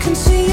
can see